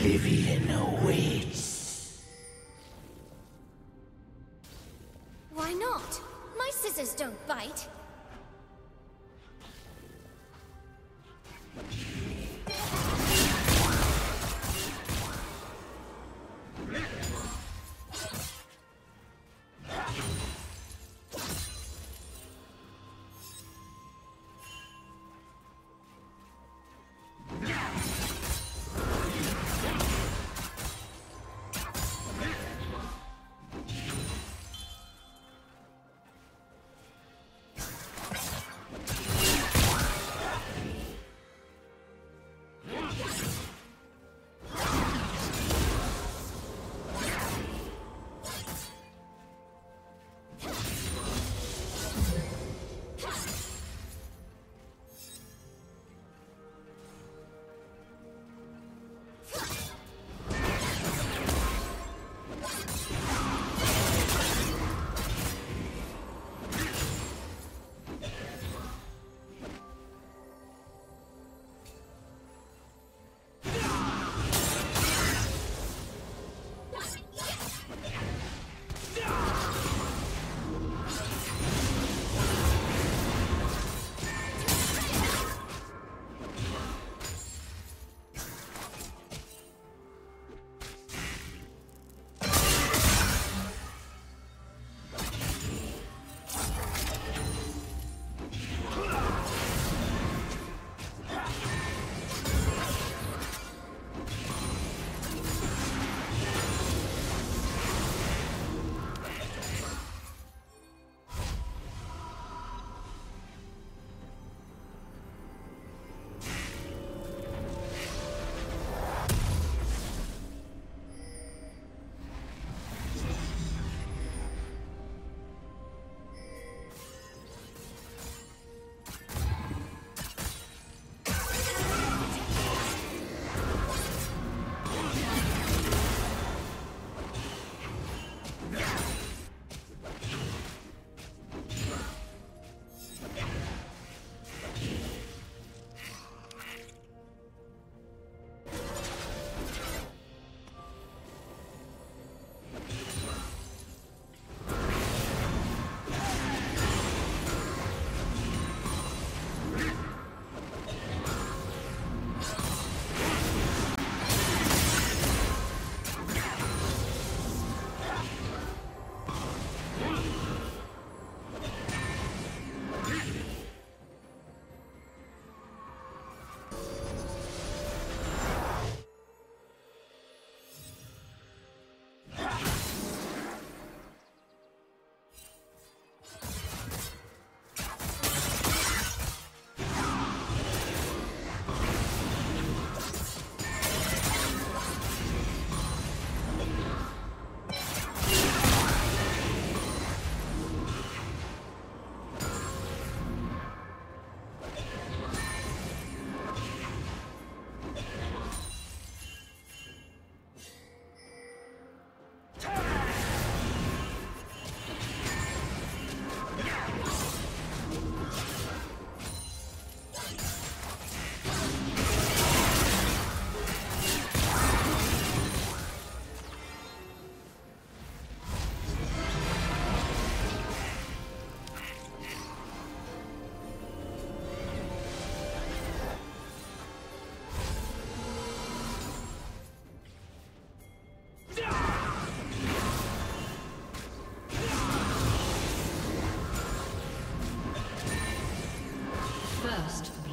Oblivion awaits.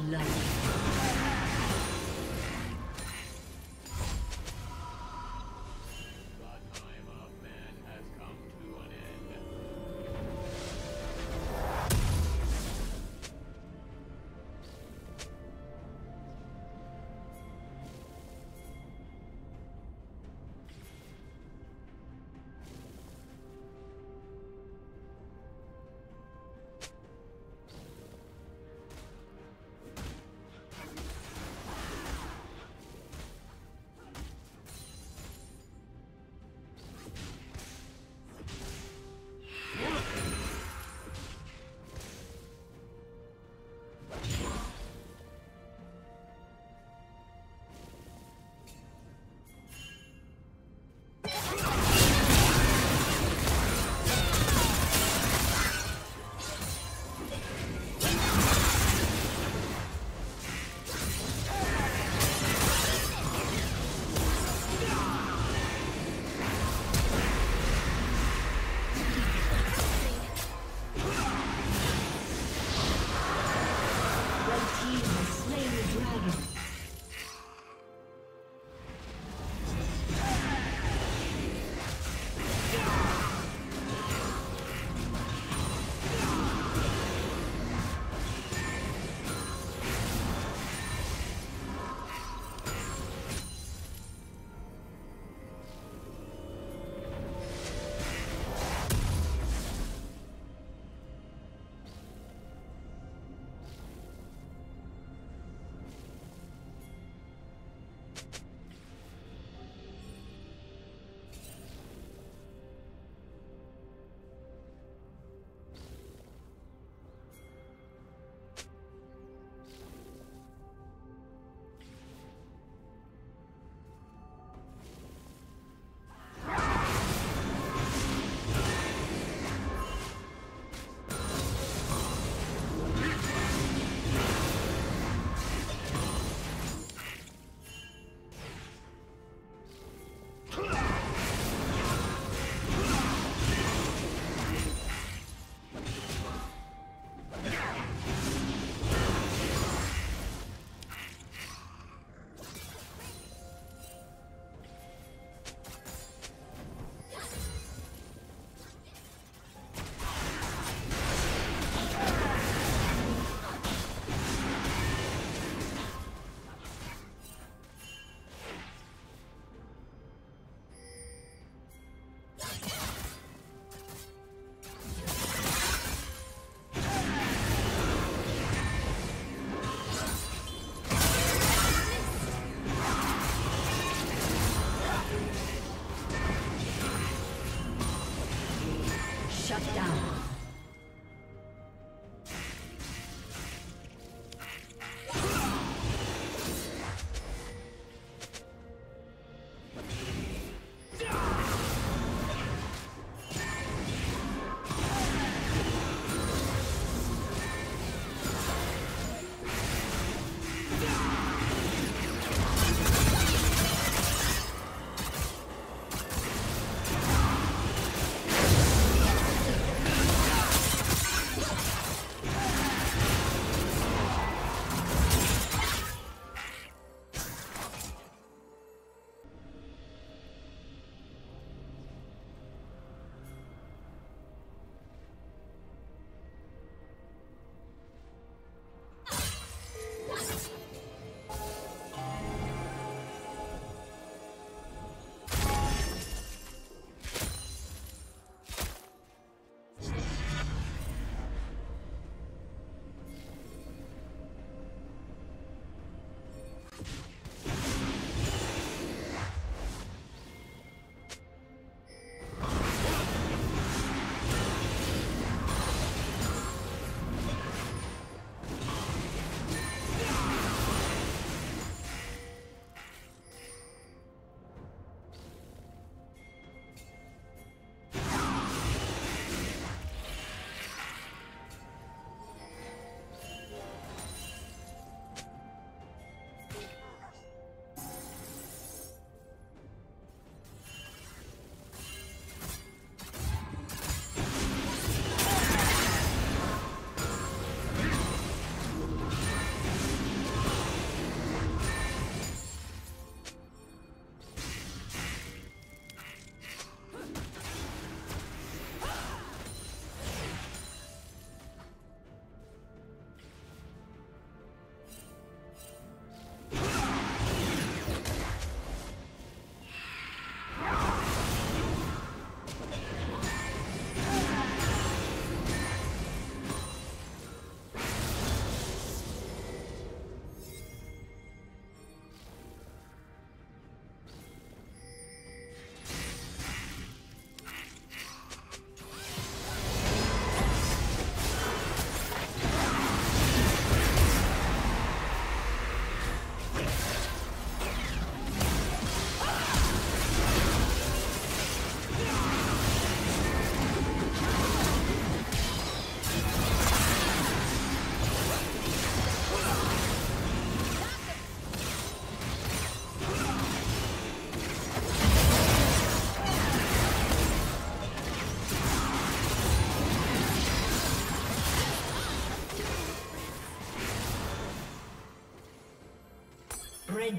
blood. slain the dragon.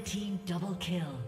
Team double kill.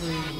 Killing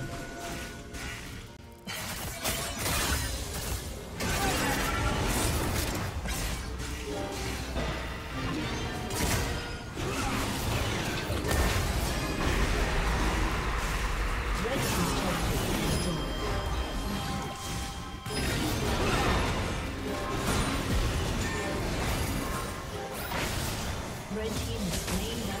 Red team is slain